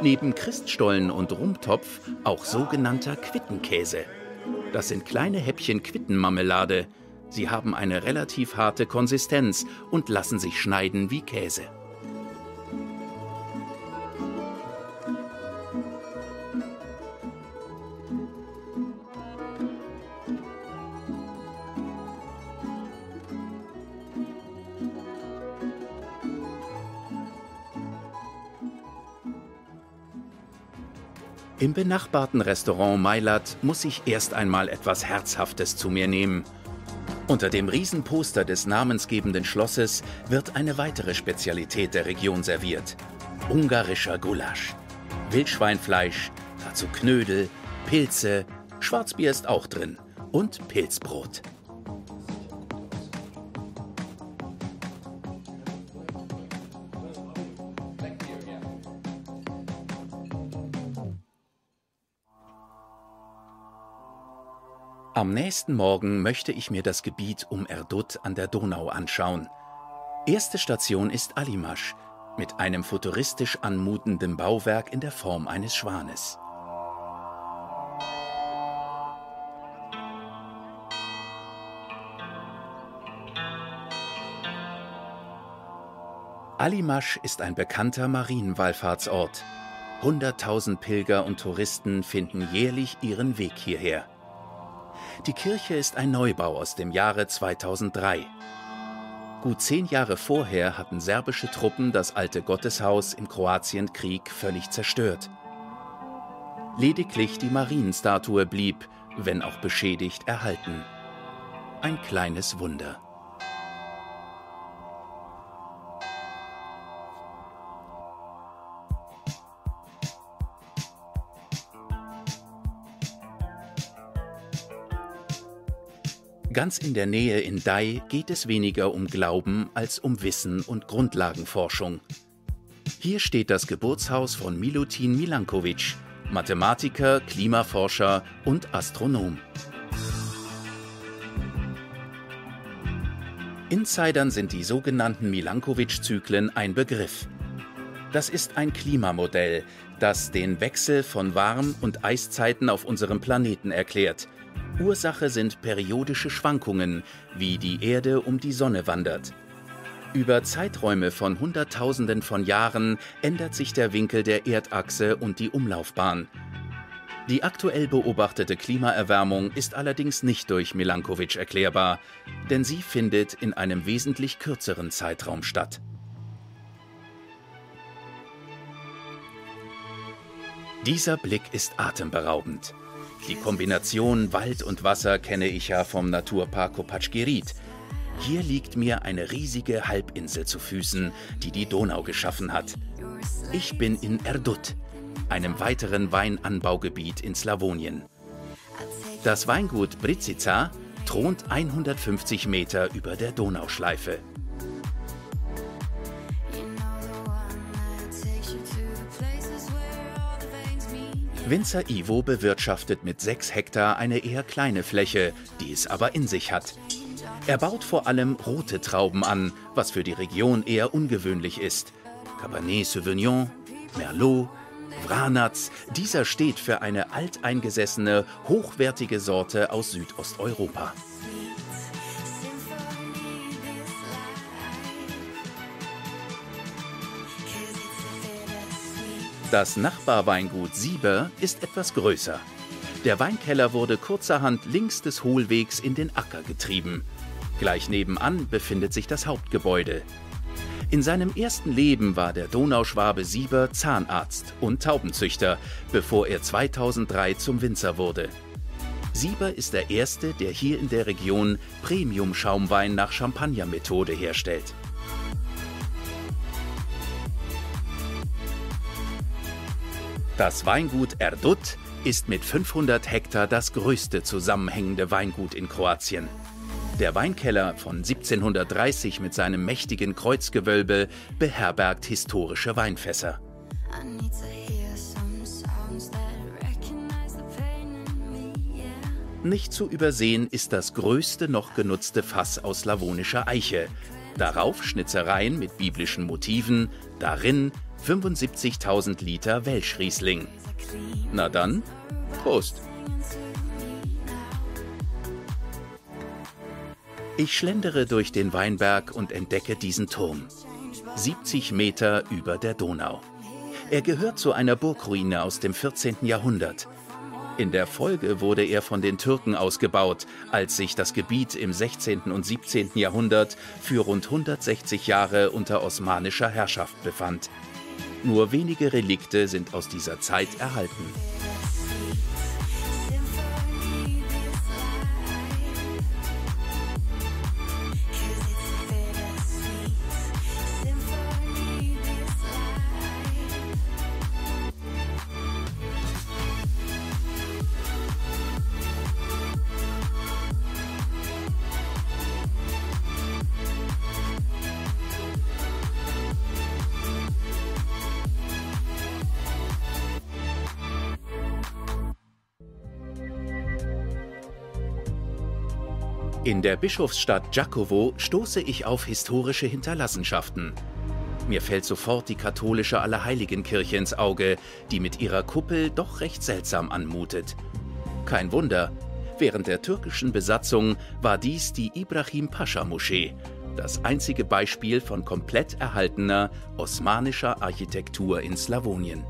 A: Neben Christstollen und Rumtopf auch sogenannter Quittenkäse. Das sind kleine Häppchen Quittenmarmelade. Sie haben eine relativ harte Konsistenz und lassen sich schneiden wie Käse. Im benachbarten Restaurant Mailat muss ich erst einmal etwas Herzhaftes zu mir nehmen. Unter dem Riesenposter des namensgebenden Schlosses wird eine weitere Spezialität der Region serviert. Ungarischer Gulasch. Wildschweinfleisch, dazu Knödel, Pilze, Schwarzbier ist auch drin und Pilzbrot. Am nächsten Morgen möchte ich mir das Gebiet um Erdut an der Donau anschauen. Erste Station ist Alimasch mit einem futuristisch anmutenden Bauwerk in der Form eines Schwanes. Alimasch ist ein bekannter Marienwallfahrtsort. 100.000 Pilger und Touristen finden jährlich ihren Weg hierher. Die Kirche ist ein Neubau aus dem Jahre 2003. Gut zehn Jahre vorher hatten serbische Truppen das alte Gotteshaus im Kroatienkrieg völlig zerstört. Lediglich die Marienstatue blieb, wenn auch beschädigt, erhalten. Ein kleines Wunder. Ganz in der Nähe in Dai geht es weniger um Glauben als um Wissen und Grundlagenforschung. Hier steht das Geburtshaus von Milutin Milankovic, Mathematiker, Klimaforscher und Astronom. Insidern sind die sogenannten Milankovic-Zyklen ein Begriff. Das ist ein Klimamodell, das den Wechsel von Warm- und Eiszeiten auf unserem Planeten erklärt. Ursache sind periodische Schwankungen, wie die Erde um die Sonne wandert. Über Zeiträume von Hunderttausenden von Jahren ändert sich der Winkel der Erdachse und die Umlaufbahn. Die aktuell beobachtete Klimaerwärmung ist allerdings nicht durch Milankovic erklärbar, denn sie findet in einem wesentlich kürzeren Zeitraum statt. Dieser Blick ist atemberaubend. Die Kombination Wald und Wasser kenne ich ja vom Naturpark Kopatschkirit. Hier liegt mir eine riesige Halbinsel zu Füßen, die die Donau geschaffen hat. Ich bin in Erdut, einem weiteren Weinanbaugebiet in Slawonien. Das Weingut Bricica thront 150 Meter über der Donauschleife. Winzer Ivo bewirtschaftet mit 6 Hektar eine eher kleine Fläche, die es aber in sich hat. Er baut vor allem rote Trauben an, was für die Region eher ungewöhnlich ist. Cabernet Sauvignon, Merlot, Vranatz, dieser steht für eine alteingesessene, hochwertige Sorte aus Südosteuropa. Das Nachbarweingut Sieber ist etwas größer. Der Weinkeller wurde kurzerhand links des Hohlwegs in den Acker getrieben. Gleich nebenan befindet sich das Hauptgebäude. In seinem ersten Leben war der Donauschwabe Sieber Zahnarzt und Taubenzüchter, bevor er 2003 zum Winzer wurde. Sieber ist der erste, der hier in der Region Premium-Schaumwein nach Champagner-Methode herstellt. Das Weingut Erdut ist mit 500 Hektar das größte zusammenhängende Weingut in Kroatien. Der Weinkeller von 1730 mit seinem mächtigen Kreuzgewölbe beherbergt historische Weinfässer. Nicht zu übersehen ist das größte noch genutzte Fass aus slavonischer Eiche. Darauf Schnitzereien mit biblischen Motiven, darin 75.000 Liter Welschriesling. Na dann, Prost! Ich schlendere durch den Weinberg und entdecke diesen Turm. 70 Meter über der Donau. Er gehört zu einer Burgruine aus dem 14. Jahrhundert. In der Folge wurde er von den Türken ausgebaut, als sich das Gebiet im 16. und 17. Jahrhundert für rund 160 Jahre unter osmanischer Herrschaft befand. Nur wenige Relikte sind aus dieser Zeit erhalten. In der Bischofsstadt Giacovo stoße ich auf historische Hinterlassenschaften. Mir fällt sofort die katholische Allerheiligenkirche ins Auge, die mit ihrer Kuppel doch recht seltsam anmutet. Kein Wunder, während der türkischen Besatzung war dies die Ibrahim Pascha Moschee, das einzige Beispiel von komplett erhaltener osmanischer Architektur in Slawonien.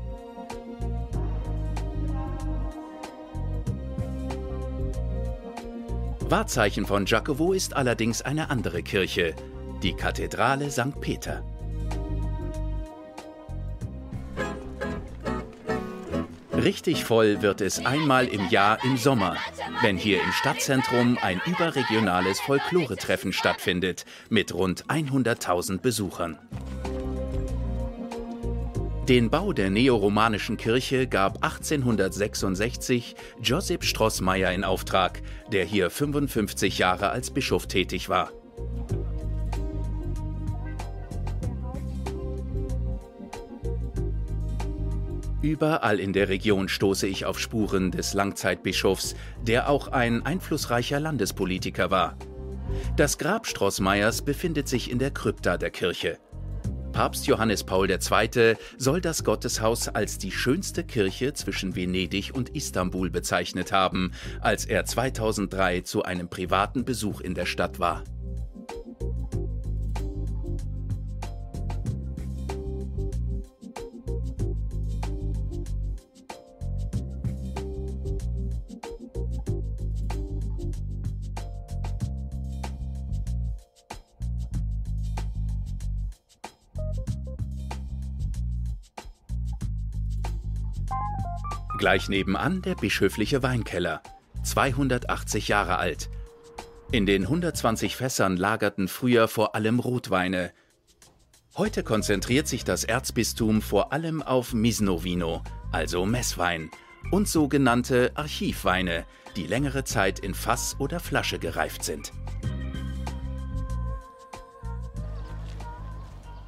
A: Wahrzeichen von Giacovo ist allerdings eine andere Kirche, die Kathedrale St. Peter. Richtig voll wird es einmal im Jahr im Sommer, wenn hier im Stadtzentrum ein überregionales Folklore-Treffen stattfindet mit rund 100.000 Besuchern. Den Bau der neoromanischen Kirche gab 1866 Josip Strossmayer in Auftrag, der hier 55 Jahre als Bischof tätig war. Überall in der Region stoße ich auf Spuren des Langzeitbischofs, der auch ein einflussreicher Landespolitiker war. Das Grab Strossmeyers befindet sich in der Krypta der Kirche. Papst Johannes Paul II. soll das Gotteshaus als die schönste Kirche zwischen Venedig und Istanbul bezeichnet haben, als er 2003 zu einem privaten Besuch in der Stadt war. Gleich nebenan der bischöfliche Weinkeller, 280 Jahre alt. In den 120 Fässern lagerten früher vor allem Rotweine. Heute konzentriert sich das Erzbistum vor allem auf Misnovino, also Messwein, und sogenannte Archivweine, die längere Zeit in Fass oder Flasche gereift sind.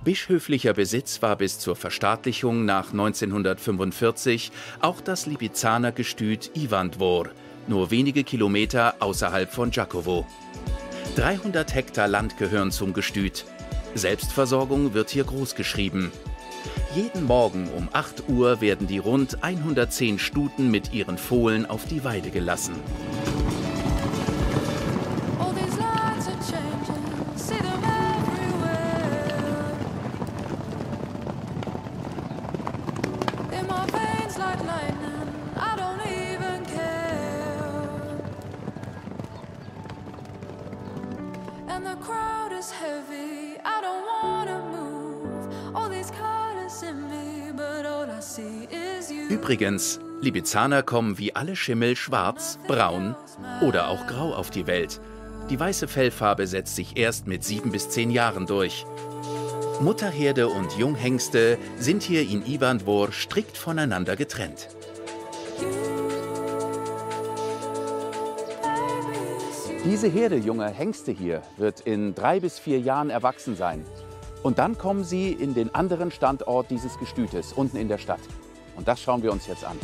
A: Bischöflicher Besitz war bis zur Verstaatlichung nach 1945 auch das Lipizzaner Gestüt Ivandvor, nur wenige Kilometer außerhalb von Đakovo. 300 Hektar Land gehören zum Gestüt. Selbstversorgung wird hier großgeschrieben. Jeden Morgen um 8 Uhr werden die rund 110 Stuten mit ihren Fohlen auf die Weide gelassen.
K: Heavy, I don't wanna move. All these colors in me, but all I see is you.
A: Übrigens, Libizzaner kommen wie alle Schimmel schwarz, braun oder auch grau auf die Welt. Die weiße Fellfarbe setzt sich erst mit sieben bis zehn Jahren durch. Mutterherde und Junghengste sind hier in Ivandvor strikt voneinander getrennt. Diese Herde junger Hengste hier wird in drei bis vier Jahren erwachsen sein. Und dann kommen sie in den anderen Standort dieses Gestütes, unten in der Stadt. Und das schauen wir uns jetzt an.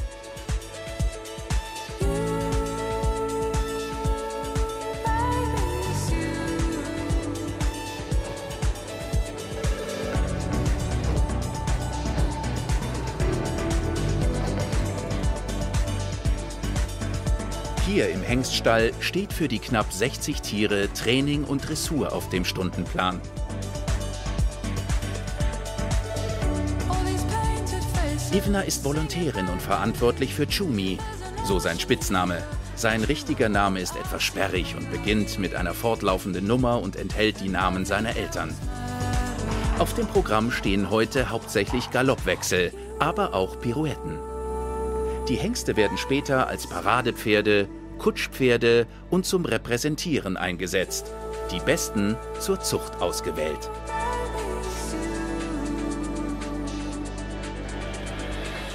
A: Hier im Hengststall steht für die knapp 60 Tiere Training und Dressur auf dem Stundenplan. Ivna ist Volontärin und verantwortlich für Chumi, so sein Spitzname. Sein richtiger Name ist etwas sperrig und beginnt mit einer fortlaufenden Nummer und enthält die Namen seiner Eltern. Auf dem Programm stehen heute hauptsächlich Galoppwechsel, aber auch Pirouetten. Die Hengste werden später als Paradepferde, Kutschpferde und zum Repräsentieren eingesetzt. Die besten zur Zucht ausgewählt.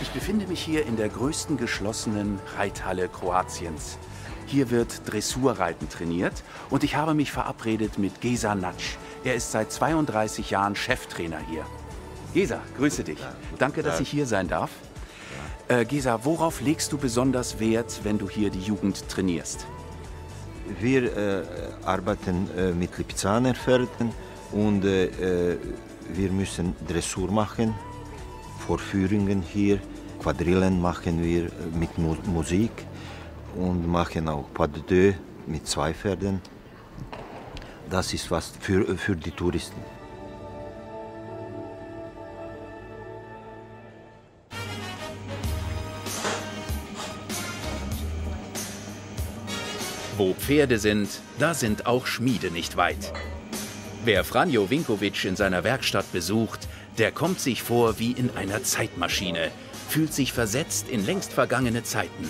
A: Ich befinde mich hier in der größten geschlossenen Reithalle Kroatiens. Hier wird Dressurreiten trainiert und ich habe mich verabredet mit Gesa Natsch. Er ist seit 32 Jahren Cheftrainer hier. Gesa, grüße dich. Danke, dass ich hier sein darf. Äh, Gesa, worauf legst du besonders Wert, wenn du hier die Jugend trainierst?
L: Wir äh, arbeiten äh, mit Lipizzanerpferden und äh, äh, wir müssen Dressur machen, Vorführungen hier, Quadrillen machen wir äh, mit Mu Musik und machen auch Pas de deux mit zwei Pferden. Das ist was für, für die Touristen.
A: Wo Pferde sind, da sind auch Schmiede nicht weit. Wer Franjo Vinkovic in seiner Werkstatt besucht, der kommt sich vor wie in einer Zeitmaschine, fühlt sich versetzt in längst vergangene Zeiten.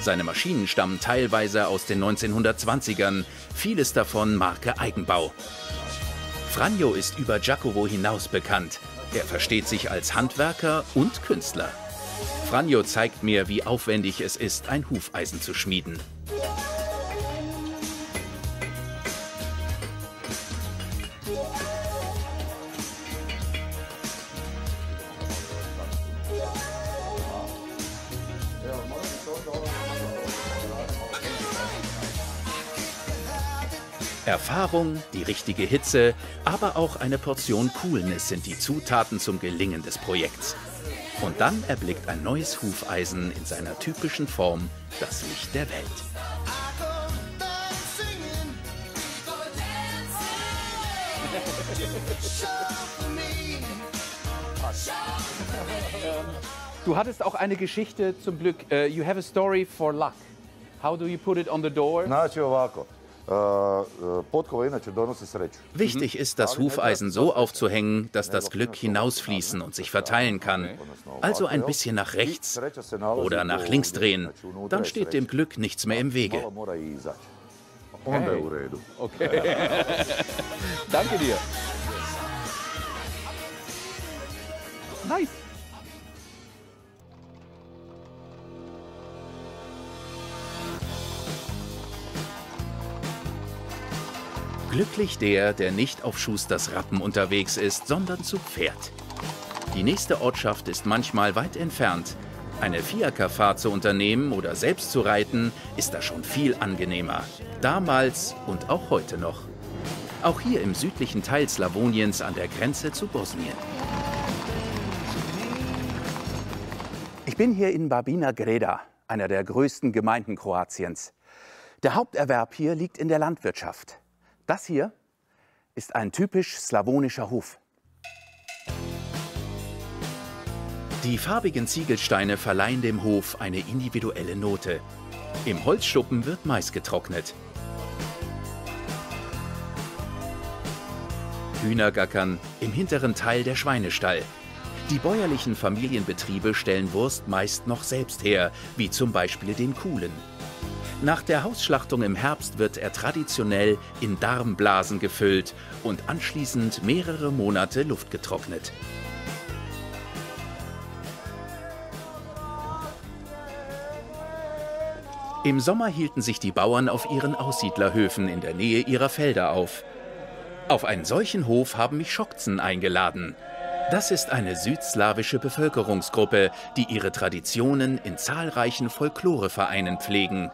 A: Seine Maschinen stammen teilweise aus den 1920ern, vieles davon Marke Eigenbau. Franjo ist über Giacomo hinaus bekannt. Er versteht sich als Handwerker und Künstler. Franjo zeigt mir, wie aufwendig es ist, ein Hufeisen zu schmieden. Erfahrung, die richtige Hitze, aber auch eine Portion Coolness sind die Zutaten zum Gelingen des Projekts. Und dann erblickt ein neues Hufeisen in seiner typischen Form das Licht der Welt.
M: Du hattest auch eine Geschichte zum Glück. Uh, you have a story for luck. How do you put it on the door?
N: Znači ovako, donosi sreću.
A: Wichtig ist, das Hufeisen so aufzuhängen, dass das Glück hinausfließen und sich verteilen kann. Also ein bisschen nach rechts oder nach links drehen. Dann steht dem Glück nichts mehr im Wege.
N: Redu.
M: Okay. Danke dir. Nice.
A: Glücklich der, der nicht auf Schusters Rappen unterwegs ist, sondern zu Pferd. Die nächste Ortschaft ist manchmal weit entfernt. Eine Fiakerfahrt zu unternehmen oder selbst zu reiten, ist da schon viel angenehmer. Damals und auch heute noch. Auch hier im südlichen Teil Slawoniens an der Grenze zu Bosnien. Ich bin hier in Babina Greda, einer der größten Gemeinden Kroatiens. Der Haupterwerb hier liegt in der Landwirtschaft. Das hier ist ein typisch slawonischer Hof. Die farbigen Ziegelsteine verleihen dem Hof eine individuelle Note. Im Holzschuppen wird Mais getrocknet. Hühner gackern, im hinteren Teil der Schweinestall. Die bäuerlichen Familienbetriebe stellen Wurst meist noch selbst her, wie zum Beispiel den Kuhlen. Nach der Hausschlachtung im Herbst wird er traditionell in Darmblasen gefüllt und anschließend mehrere Monate luftgetrocknet. Im Sommer hielten sich die Bauern auf ihren Aussiedlerhöfen in der Nähe ihrer Felder auf. Auf einen solchen Hof haben mich Schokzen eingeladen. Das ist eine südslawische Bevölkerungsgruppe, die ihre Traditionen in zahlreichen Folklorevereinen pflegen.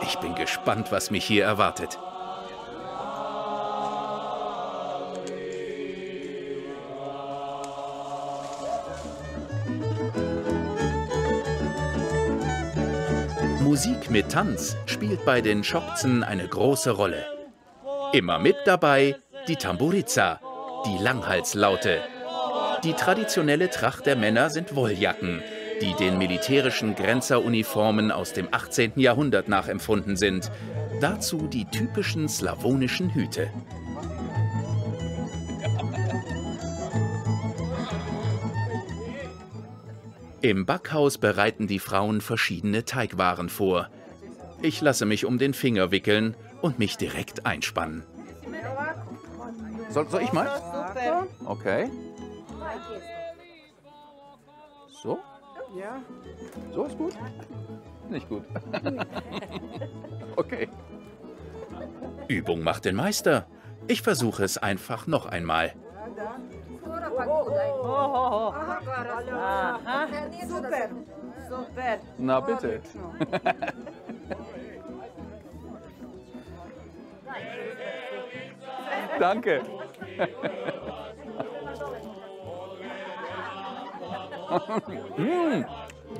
A: Ich bin gespannt, was mich hier erwartet. Musik mit Tanz spielt bei den Schokzen eine große Rolle. Immer mit dabei die Tamburiza, die Langhalslaute. Die traditionelle Tracht der Männer sind Wolljacken, die den militärischen Grenzeruniformen aus dem 18. Jahrhundert nachempfunden sind. Dazu die typischen slawonischen Hüte. Im Backhaus bereiten die Frauen verschiedene Teigwaren vor. Ich lasse mich um den Finger wickeln und mich direkt einspannen.
M: Soll, soll ich mal? Okay. So?
O: Ja.
M: So ist gut? Nicht gut. okay.
A: Übung macht den Meister. Ich versuche es einfach noch einmal.
O: Super. Super.
M: Na bitte. Danke. mm,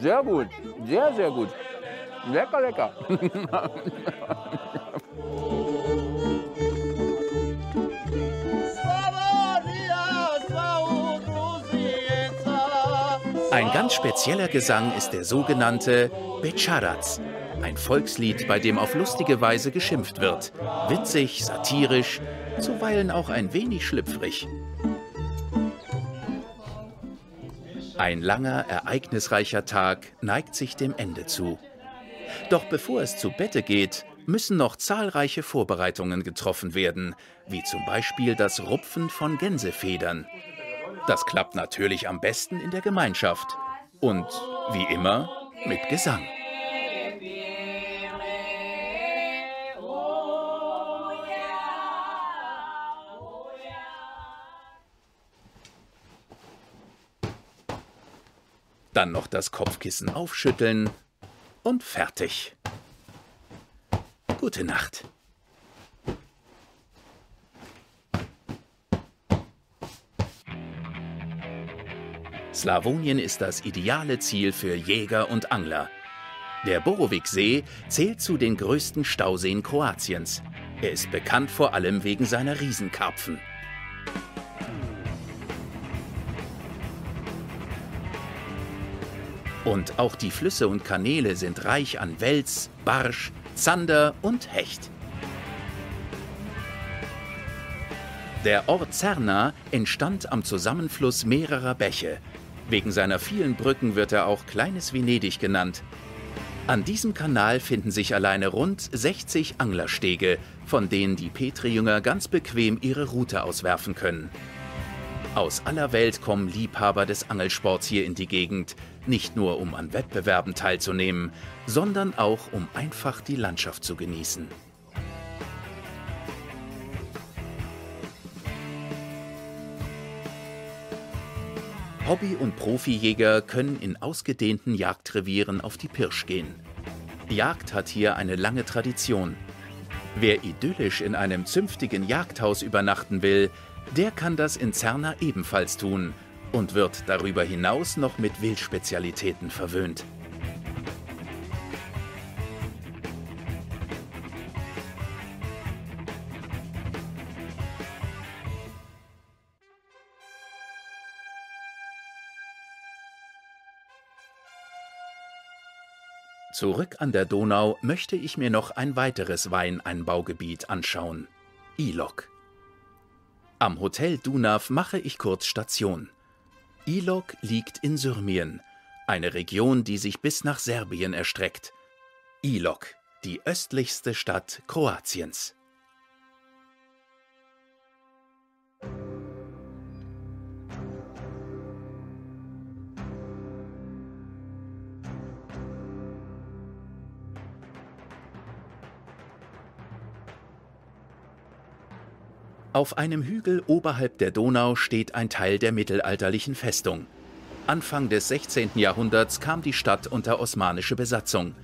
M: sehr gut. Sehr, sehr gut. Lecker, lecker. Ein ganz spezieller Gesang ist der sogenannte Becharac, ein Volkslied, bei dem auf lustige Weise geschimpft wird. Witzig, satirisch, zuweilen auch ein wenig schlüpfrig. Ein langer, ereignisreicher Tag neigt sich dem Ende zu. Doch bevor es zu Bette geht, müssen noch zahlreiche Vorbereitungen getroffen werden, wie zum Beispiel das Rupfen von Gänsefedern. Das klappt natürlich am besten in der Gemeinschaft. Und wie immer mit Gesang. Dann noch das Kopfkissen aufschütteln und fertig. Gute Nacht.
A: Slawonien ist das ideale Ziel für Jäger und Angler. Der Borowik-See zählt zu den größten Stauseen Kroatiens. Er ist bekannt vor allem wegen seiner Riesenkarpfen. Und auch die Flüsse und Kanäle sind reich an Wels, Barsch, Zander und Hecht. Der Ort Zerna entstand am Zusammenfluss mehrerer Bäche. Wegen seiner vielen Brücken wird er auch Kleines Venedig genannt. An diesem Kanal finden sich alleine rund 60 Anglerstege, von denen die Petri-Jünger ganz bequem ihre Route auswerfen können. Aus aller Welt kommen Liebhaber des Angelsports hier in die Gegend, nicht nur um an Wettbewerben teilzunehmen, sondern auch um einfach die Landschaft zu genießen. Hobby- und Profijäger können in ausgedehnten Jagdrevieren auf die Pirsch gehen. Jagd hat hier eine lange Tradition. Wer idyllisch in einem zünftigen Jagdhaus übernachten will, der kann das in Zerna ebenfalls tun und wird darüber hinaus noch mit Wildspezialitäten verwöhnt. Zurück an der Donau möchte ich mir noch ein weiteres Weineinbaugebiet anschauen. Ilok. Am Hotel Dunav mache ich kurz Station. Ilok liegt in Syrmien, eine Region, die sich bis nach Serbien erstreckt. Ilok, die östlichste Stadt Kroatiens. Auf einem Hügel oberhalb der Donau steht ein Teil der mittelalterlichen Festung. Anfang des 16. Jahrhunderts kam die Stadt unter osmanische Besatzung.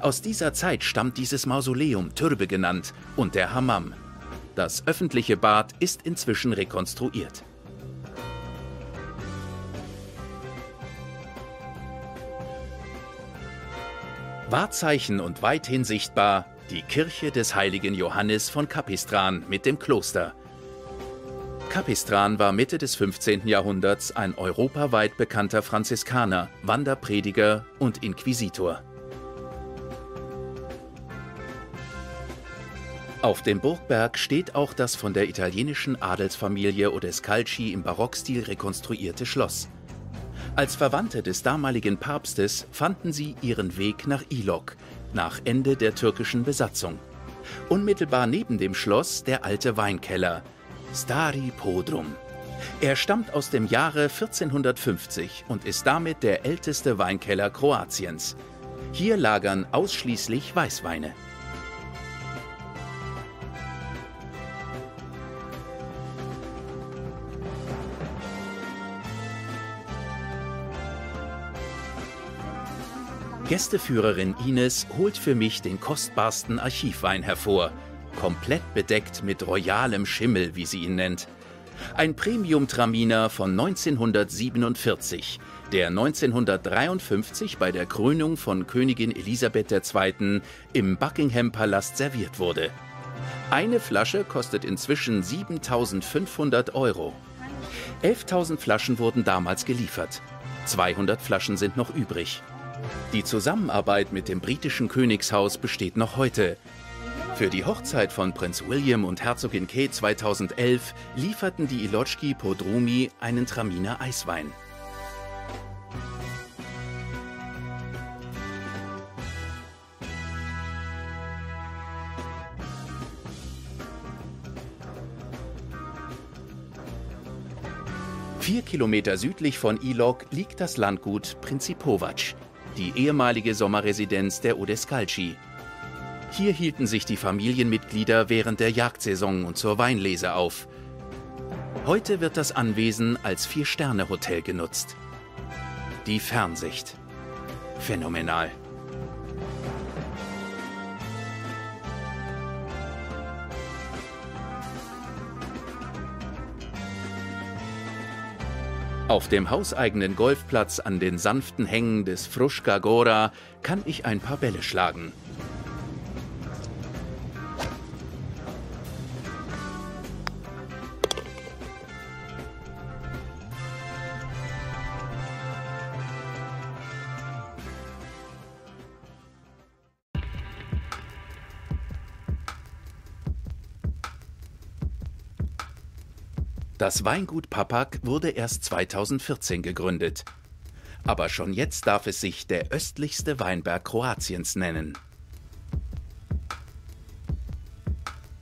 A: Aus dieser Zeit stammt dieses Mausoleum, Türbe genannt, und der Hammam. Das öffentliche Bad ist inzwischen rekonstruiert. Wahrzeichen und weithin sichtbar die Kirche des heiligen Johannes von Kapistran mit dem Kloster. Kapistran war Mitte des 15. Jahrhunderts ein europaweit bekannter Franziskaner, Wanderprediger und Inquisitor. Auf dem Burgberg steht auch das von der italienischen Adelsfamilie Odescalchi im Barockstil rekonstruierte Schloss. Als Verwandte des damaligen Papstes fanden sie ihren Weg nach Ilok, nach Ende der türkischen Besatzung. Unmittelbar neben dem Schloss der alte Weinkeller, Stari Podrum. Er stammt aus dem Jahre 1450 und ist damit der älteste Weinkeller Kroatiens. Hier lagern ausschließlich Weißweine. Gästeführerin Ines holt für mich den kostbarsten Archivwein hervor, komplett bedeckt mit royalem Schimmel, wie sie ihn nennt. Ein Premium-Traminer von 1947, der 1953 bei der Krönung von Königin Elisabeth II. im Buckingham-Palast serviert wurde. Eine Flasche kostet inzwischen 7500 Euro. 11.000 Flaschen wurden damals geliefert. 200 Flaschen sind noch übrig. Die Zusammenarbeit mit dem britischen Königshaus besteht noch heute. Für die Hochzeit von Prinz William und Herzogin Kate 2011 lieferten die Ilotschki Podrumi einen Traminer Eiswein. Vier Kilometer südlich von Ilok liegt das Landgut Principovac, die ehemalige Sommerresidenz der Odescalchi. Hier hielten sich die Familienmitglieder während der Jagdsaison und zur Weinlese auf. Heute wird das Anwesen als Vier-Sterne-Hotel genutzt. Die Fernsicht. Phänomenal. Auf dem hauseigenen Golfplatz an den sanften Hängen des Fruschka Gora kann ich ein paar Bälle schlagen. Das Weingut Papak wurde erst 2014 gegründet. Aber schon jetzt darf es sich der östlichste Weinberg Kroatiens nennen.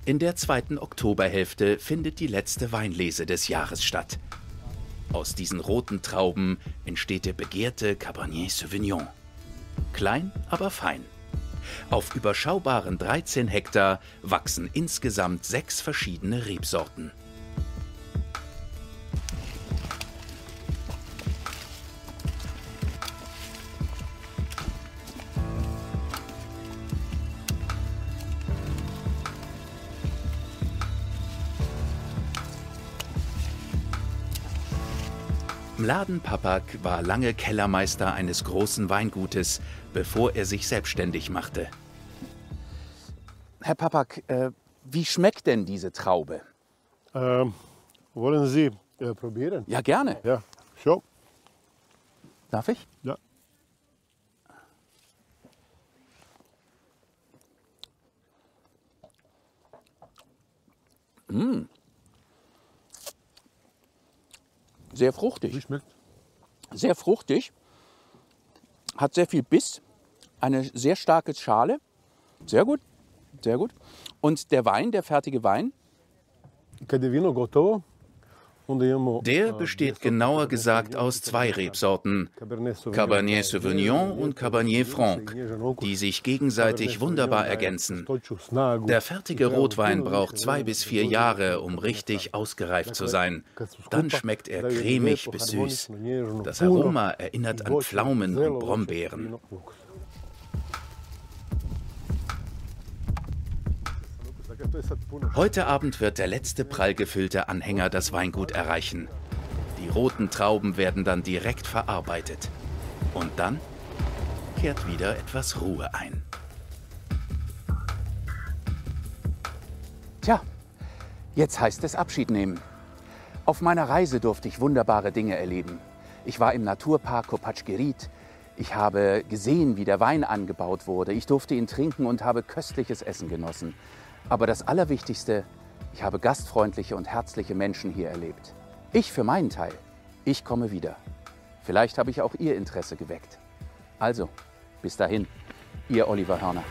A: In der zweiten Oktoberhälfte findet die letzte Weinlese des Jahres statt. Aus diesen roten Trauben entsteht der begehrte Cabernet Sauvignon. Klein, aber fein. Auf überschaubaren 13 Hektar wachsen insgesamt sechs verschiedene Rebsorten. Mladen Papak war lange Kellermeister eines großen Weingutes, bevor er sich selbstständig machte.
P: Herr Papak, äh, wie schmeckt denn diese Traube?
M: Ähm, wollen Sie äh, probieren?
P: Ja, gerne.
M: Ja, so.
P: Darf ich?
M: Ja.
P: Mm. Sehr fruchtig.
M: Wie schmeckt?
P: Sehr fruchtig. Hat sehr viel Biss. Eine sehr starke Schale. Sehr gut. Sehr gut. Und der Wein, der fertige Wein?
M: Je vino gotovo,
A: Der besteht genauer gesagt aus zwei Rebsorten, Cabernet Sauvignon und Cabernet Franc, die sich gegenseitig wunderbar ergänzen. Der fertige Rotwein braucht zwei bis vier Jahre, um richtig ausgereift zu sein. Dann schmeckt er cremig bis süß. Das Aroma erinnert an Pflaumen und Brombeeren. Heute Abend wird der letzte prall gefüllte Anhänger das Weingut erreichen. Die roten Trauben werden dann direkt verarbeitet. Und dann kehrt wieder etwas Ruhe ein.
P: Tja, jetzt heißt es Abschied nehmen. Auf meiner Reise durfte ich wunderbare Dinge erleben. Ich war im Naturpark Kopatschgerit. Ich habe gesehen, wie der Wein angebaut wurde. Ich durfte ihn trinken und habe köstliches Essen genossen. Aber das Allerwichtigste, ich habe gastfreundliche und herzliche Menschen hier erlebt. Ich für meinen Teil, ich komme wieder. Vielleicht habe ich auch Ihr Interesse geweckt. Also, bis dahin, Ihr Oliver Hörner.